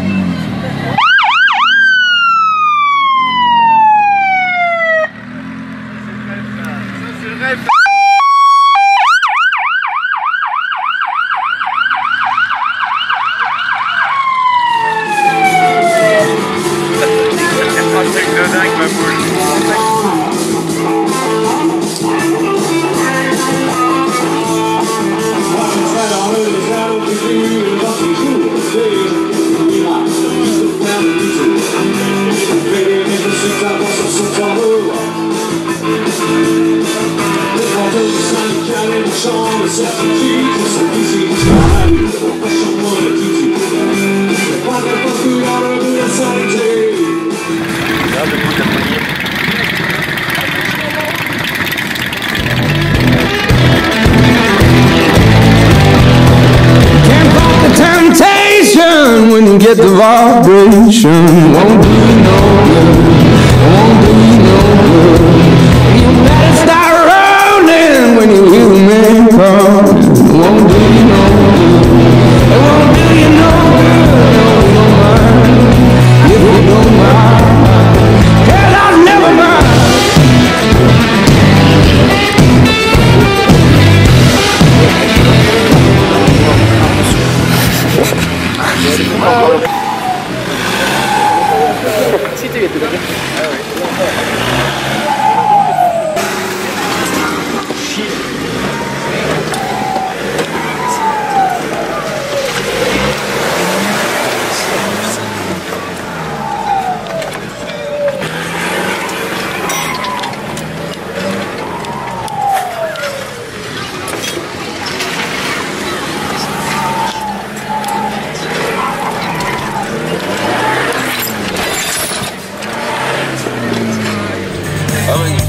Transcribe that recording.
Un Can't fight the temptation when you get the vibration. Won't do you no good. Won't do you no good. I mean,